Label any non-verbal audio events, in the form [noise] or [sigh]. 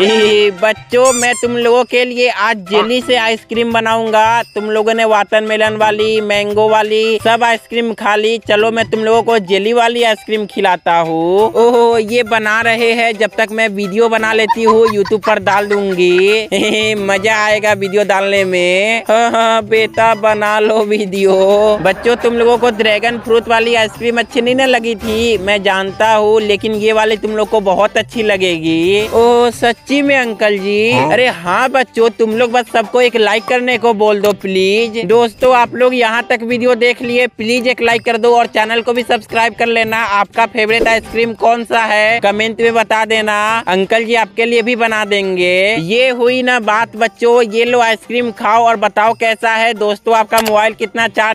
बच्चों, मैं तुम लोगों के लिए आज जेली से आइसक्रीम बनाऊँगा। तुम लोगों ने वाटरमेलन वाली, मैंगो वाली, सब आइसक्रीम खा ली। चलो, मैं तुम लोगों को जेली वाली आइसक्रीम खिलाता हूँ। ओहो ये बना रहे हैं जब तक मैं वीडियो बना लेती हूँ यूट्यूब पर डाल दूँगी। [laughs] मज़ा आएगा वीडियो डालने में। हाँ हाँ बेटा बना लो वीडियो। बच्चों तुम लोगों को ड्रैगन फ्रूट वाली आइसक्रीम अच्छी नहीं ना लगी थी? मैं जानता हूँ लेकिन ये वाली तुम लोग को बहुत अच्छी लगेगी। ओ सच्ची में अंकल जी? अरे हाँ बच्चों तुम लोग बस सबको एक लाइक करने को बोल दो प्लीज़ दोस्तों आप लोग यहाँ तक वीडियो देख लिए प्लीज़ एक लाइक कर दो और चैनल को भी सब्सक्राइब कर लेना। आपका फेवरेट आइसक्रीम कौन सा है। कमेंट में बता देना। अंकल जी आपके लिए भी बना देंगे। ये हुई ना बात, बच्चों। ये लो आइसक्रीम खाओ और बताओ कैसा है। दोस्तों, आपका मोबाइल कितना चार्ज